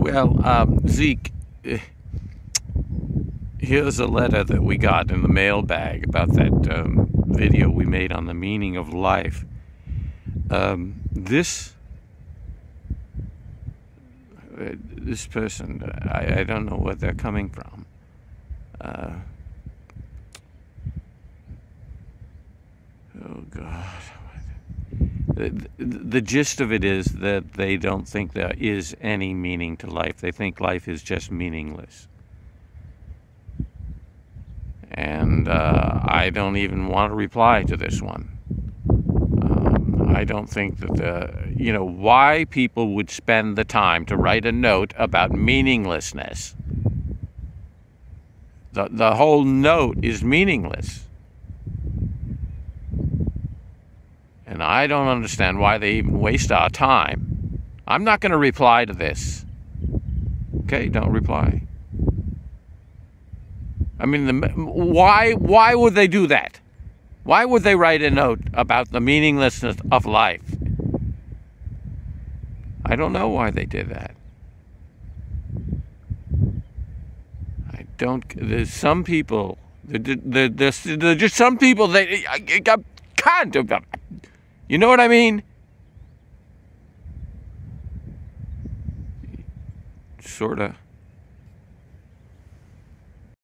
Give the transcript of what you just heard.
Well, um, Zeke, eh, here's a letter that we got in the mailbag about that um, video we made on the meaning of life. Um, this uh, this person, I, I don't know where they're coming from. Uh, oh God. The, gist of it is that they don't think there is any meaning to life. They think life is just meaningless. And uh, I don't even want to reply to this one. Um, I don't think that the, you know, why people would spend the time to write a note about meaninglessness. The, the whole note is meaningless. And I don't understand why they even waste our time. I'm not going to reply to this. Okay, don't reply. I mean, the, why why would they do that? Why would they write a note about the meaninglessness of life? I don't know why they did that. I don't. There's some people. There's, just some people that I can't. You know what I mean? Sort of.